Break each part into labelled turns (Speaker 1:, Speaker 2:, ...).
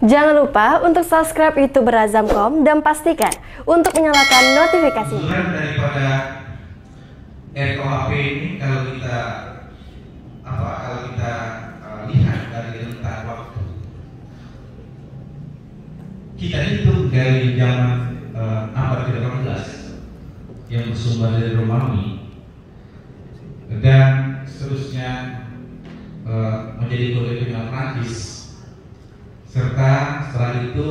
Speaker 1: Jangan lupa untuk subscribe YouTube Berazamkom dan pastikan untuk menyalakan notifikasi.
Speaker 2: Usulan daripada RKUHP ini kalau kita apa kalau kita uh, lihat dari rentang waktu kita hitung dari zaman uh, abad ke-18 yang bersumber dari Romawi serta setelah itu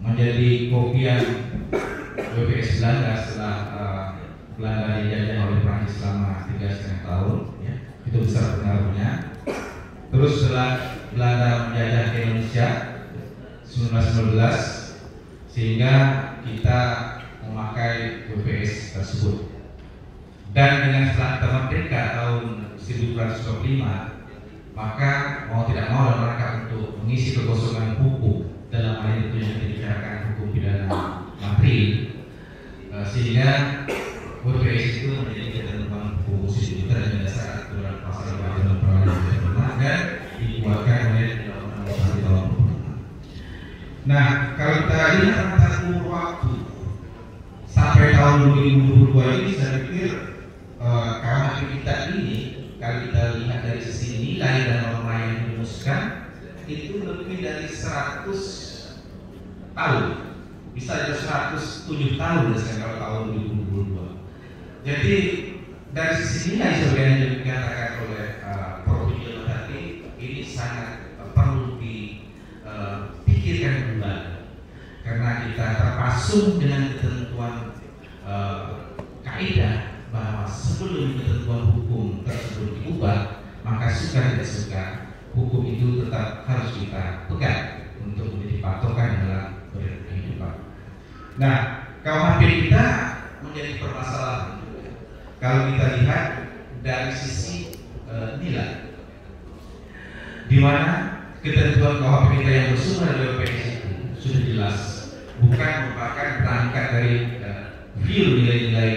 Speaker 2: menjadi kopian WPS Belanda setelah uh, Belanda dijajah oleh Prancis selama tiga setengah tahun ya. itu besar pengaruhnya terus setelah Belanda menjajah ke Indonesia 1919 sehingga kita memakai WPS tersebut dan dengan setelah kita merdeka tahun 1945 maka mau tidak mau dalam rangka untuk mengisi kekosongan hukum dalam hal itu yang dibicarakan hukum pidana materi. Uh, sehingga WPS itu menjadi ketentuan hukum positif dan dasar aturan pasal dan peradilan dan dibuatkan oleh undang-undang tahun Nah, kalau kita lihat rentang umur waktu sampai tahun 2022 ini saya pikir uh, KHP kita ini kalau kita lihat dari sisi nilai dan norma yang dirumuskan itu lebih dari 100 tahun. Bisa ada 107 tahun kalau tahun 2022 jadi dari sisi nilai sebenarnya yang dikatakan oleh uh, Prof. Tadi ini sangat uh, perlu dipikirkan uh, kembali. Karena kita terpasung dengan ketentuan uh, kaidah bahwa sebelum ketentuan hukum tersebut diubah maka suka tidak suka hukum itu tetap harus kita pegang untuk menjadi patokan dalam berkehidupan. Nah, KUHP kita menjadi permasalahan kalau kita lihat dari sisi e, nilai, di mana ketentuan KUHP kita yang bersumber dari WPS itu sudah jelas bukan merupakan perangkat dari e, view nilai-nilai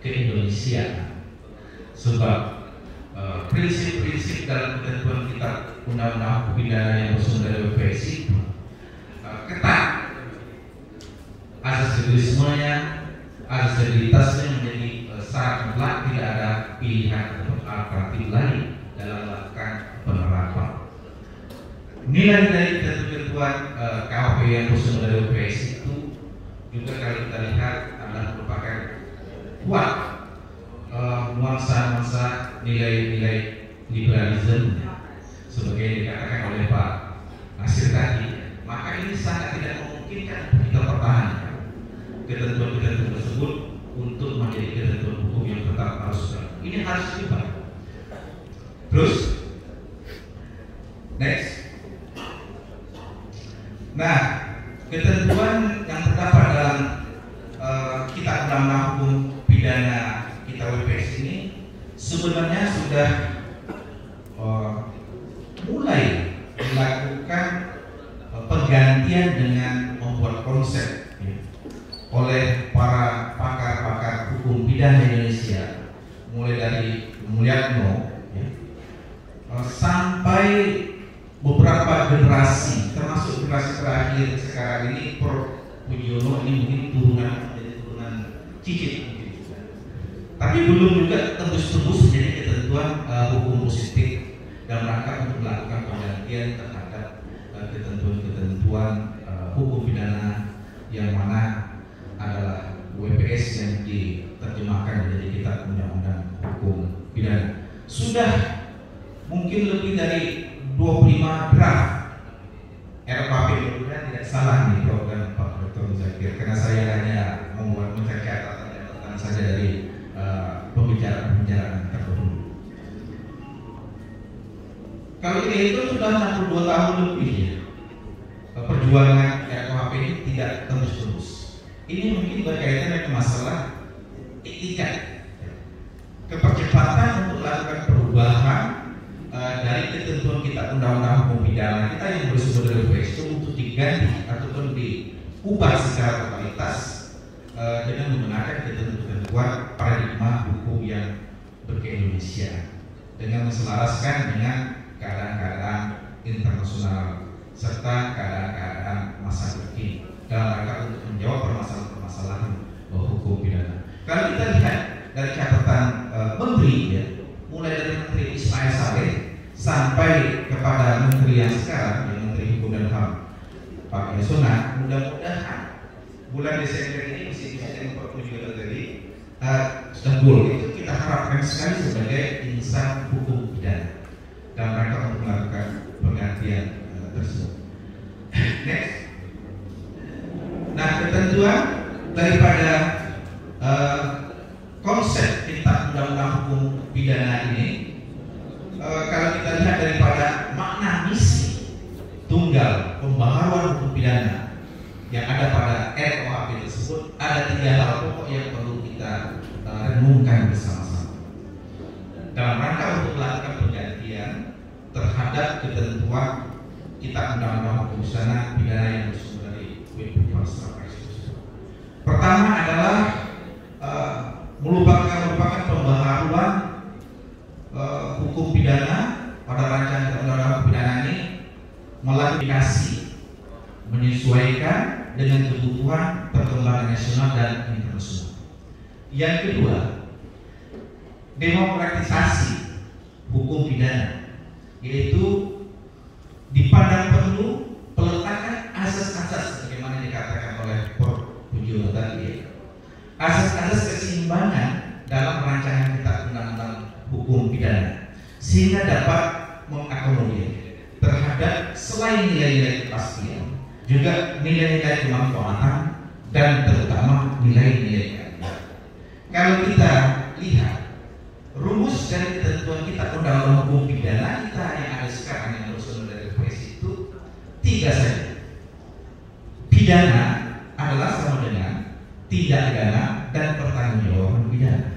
Speaker 2: keindonesiaan sebab prinsip-prinsip uh, dalam ketentuan kita undang-undang pidana yang bersumber dari WPS itu uh, ketat. Asas egoismenya asas menjadi uh, syarat mutlak tidak ada pilihan alternatif lain dalam melakukan penerapan. Nilai-nilai ketentuan uh, KUHP yang bersumber dari WPS itu juga kalau kita lihat adalah merupakan kuat nuansa-nuansa uh, nilai-nilai liberalisme sebagai dikatakan oleh Pak Nasir tadi maka ini sangat tidak memungkinkan kita pertahankan ketentuan-ketentuan tersebut untuk menjadi ketentuan hukum yang tetap harus ini harus diubah. Terus next. Nah ketentuan yang terdapat dalam uh, kitab undang-undang hukum pidana kita WPS sebenarnya sudah uh, mulai dilakukan uh, pergantian dengan membuat konsep ya, oleh para pakar-pakar hukum pidana Indonesia mulai dari Mulyatno ya, uh, sampai beberapa generasi termasuk generasi terakhir sekarang ini Prof. Budiono ini mungkin turunan turunan cicit tapi belum juga tembus-tembus menjadi ketentuan uh, hukum positif dalam rangka untuk melakukan penggantian terhadap ketentuan-ketentuan uh, hukum pidana yang mana adalah WPS yang diterjemahkan menjadi kitab undang-undang hukum pidana sudah mungkin lebih dari 25 draft RKP mudah tidak salah nih program Pak Dr. Zakir karena saya hanya membuat mencari catatan saja dari pembicaraan-pembicaraan terdahulu. Kalau kita itu sudah 62 tahun lebih ya, perjuangan RKUHP ini tidak tembus-tembus. Ini mungkin berkaitan dengan masalah etika, kepercepatan untuk melakukan perubahan uh, dari ketentuan kita undang-undang hukum pidana kita yang bersumber dari itu untuk diganti ataupun diubah secara totalitas uh, dengan menggunakan ketentuan yang berkeindonesiaan dengan menselaraskan dengan keadaan-keadaan internasional serta keadaan-keadaan masa kini dalam rangka untuk menjawab permasalahan-permasalahan hukum pidana. Kalau kita lihat dari catatan uh, menteri ya, mulai dari menteri Ismail Saleh sampai kepada menteri yang sekarang, yang menteri hukum dan ham, Pak Yasona, mudah-mudahan bulan Desember ini mesti bisa jadi pertunjukan dari uh, Istanbul itu kita harapkan sekali sebagai insan hukum pidana dalam rangka untuk melakukan penggantian uh, tersebut. Next. Nah, ketentuan daripada uh, konsep kitab undang-undang hukum pidana ini uh, kalau kita lihat daripada makna misi tunggal pembaharuan hukum pidana yang ada pada RKUHP tersebut ada tiga hal pokok yang perlu kita uh, renungkan bersama-sama dalam rangka untuk melakukan penggantian terhadap ketentuan undang-undang hukum pidana yang bersumber dari WPP Pertama adalah uh, merupakan pembaharuan uh, hukum pidana pada rancangan undang-undang pidana ini melakukan menyesuaikan dengan kebutuhan perkembangan nasional dan internasional. Yang kedua, demokratisasi hukum pidana, yaitu dipandang perlu peletakan asas-asas sebagaimana dikatakan oleh Prof. Pujiono tadi, asas-asas keseimbangan dalam rancangan kita undang-undang hukum pidana, sehingga dapat mengakomodir terhadap selain nilai-nilai kepastian juga nilai-nilai kemanfaatan dan terutama nilai-nilai keadilan. Kalau kita lihat rumus dari ketentuan kita undang-undang hukum pidana kita yang ada sekarang yang bersumber dari itu tiga saja. Pidana tidak pidana dan pertanggungjawaban pidana.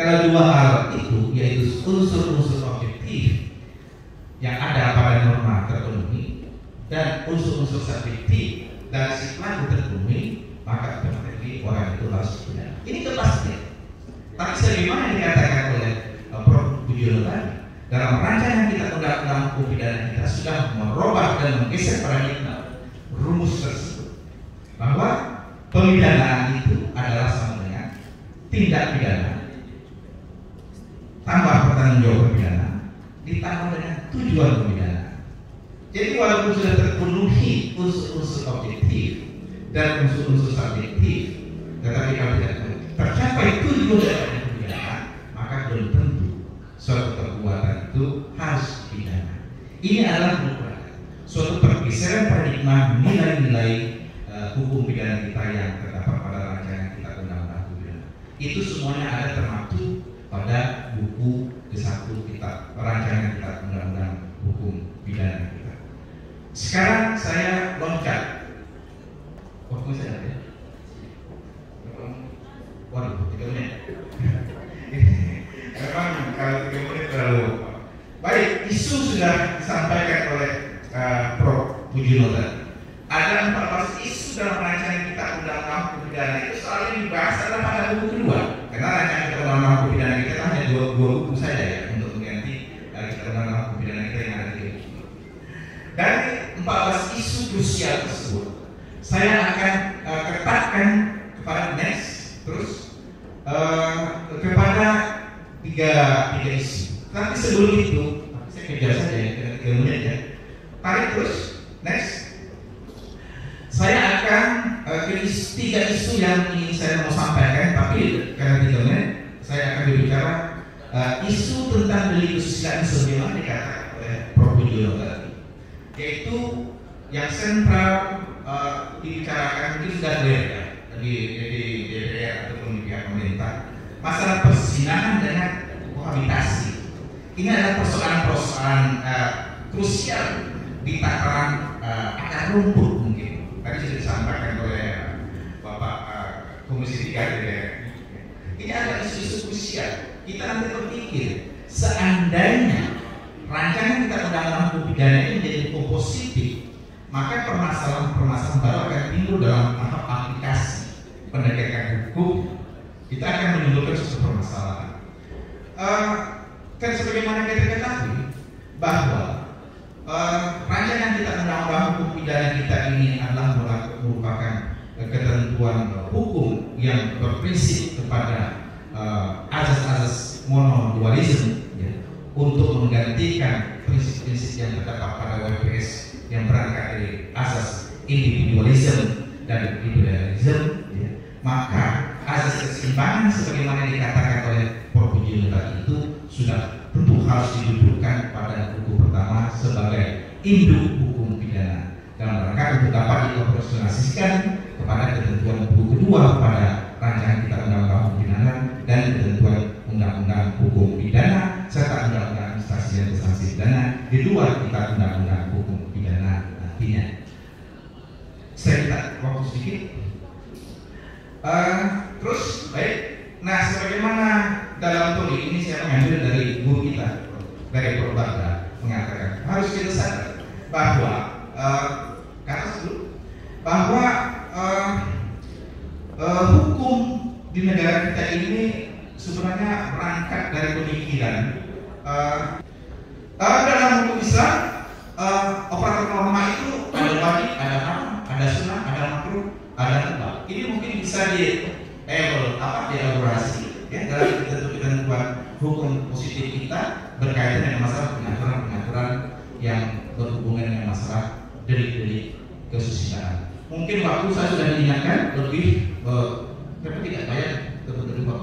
Speaker 2: Kalau dua hal itu yaitu unsur-unsur objektif yang ada pada norma terpenuhi dan unsur-unsur subjektif dari si pelaku terpenuhi maka otomatis orang itu harus pidana. Ini kepastian. Tapi sebagaimana yang dikatakan oleh uh, Prof. Budiono tadi dalam rancangan kita undang-undang hukum pidana kita sudah merubah dan menggeser paradigma rumus tersebut bahwa pemidanaan itu adalah sama dengan tindak pidana tambah pertanggungjawab pidana ditambah dengan tujuan pidana jadi walaupun sudah terpenuhi unsur-unsur objektif dan unsur-unsur subjektif, tetapi kalau tidak tercapai tujuan dari pidana, maka belum tentu suatu perbuatan itu harus pidana. Ini adalah merupakan suatu pergeseran paradigma nilai-nilai uh, hukum pidana kita yang terdapat pada rancangan kita undang-undang pidana. Itu semuanya ada termaktub pada buku ke-1 kita rancangan kita undang-undang hukum pidana sekarang saya loncat. Waktu saya ada ya? Waduh, tiga menit. Memang kalau tiga menit terlalu baik. Isu sudah disampaikan oleh uh, Prof. Pujino tadi. Ada 14 isu dalam rancangan kita undang-undang hukum pidana itu selalu dibahas adalah pada buku kedua. Karena rancangan kita undang-undang hukum pidana kita hanya dua, dua buku saja ya untuk mengganti dari kita undang-undang hukum pidana kita yang ada di Dari 14 isu krusial tersebut, saya akan uh, ketatkan kepada next terus uh, kepada tiga tiga isu. Tapi sebelum itu, saya kejar saja ya, tiga menit ya. Tarik terus, next. Saya akan uh, ke isu, tiga isu yang ingin saya mau sampaikan, tapi karena tiga saya akan berbicara uh, isu tentang delik kesusilaan sebagaimana dikatakan oleh Prof. Budiono tadi. Yaitu yang sentral uh, dibicarakan mungkin sudah clear ya di, di DPR ataupun di pihak pemerintah. Masalah persinahan dengan kohabitasi. Ini adalah persoalan-persoalan uh, krusial di tataran uh, akar rumput mungkin. Tadi sudah disampaikan oleh Komisi 3 DPR ini adalah isu-isu krusial kita nanti berpikir seandainya rancangan kita undang-undang hukum pidana ini menjadi positif, maka permasalahan-permasalahan baru akan timbul dalam tahap aplikasi penegakan hukum. Kita akan menimbulkan suatu permasalahan. Uh, sebagaimana kita ketahui bahwa uh, rancangan kita undang-undang hukum merupakan eh, ketentuan hukum yang berprinsip kepada eh, azas-azas monodualisme ya, untuk menggantikan prinsip-prinsip yang terdapat pada WPS yang berangkat dari asas individualisme dan liberalisme ya, maka asas keseimbangan sebagaimana dikatakan oleh Prof. Tadi itu sudah tentu harus didudukkan pada buku pertama sebagai induk hukum pidana dalam rangka untuk dapat dioperasionalisasikan kepada ketentuan buku kedua pada rancangan kita undang-undang pidana dan ketentuan undang-undang hukum pidana serta undang-undang administrasi dan sanksi pidana di luar kita undang-undang hukum pidana nantinya. Saya minta waktu sedikit. Uh, terus baik. Nah, sebagaimana dalam tuli ini saya mengambil dari guru kita dari Purbalda mengatakan harus kita sadar bahwa uh, kata dulu bahwa uh, uh, hukum di negara kita ini sebenarnya berangkat dari pemikiran uh, uh, dalam hukum Islam uh, operator norma itu ada wajib, ada ham, ada sunnah, ada makruh, ada mubah. Ini mungkin bisa di elaborasi apa dielaborasi ya dalam ketentuan hukum positif kita berkaitan dengan masalah pengaturan-pengaturan yang berhubungan dengan masalah delik-delik kesusilaan. Mungkin waktu saya sudah diingatkan lebih, tapi tidak kebetulan waktu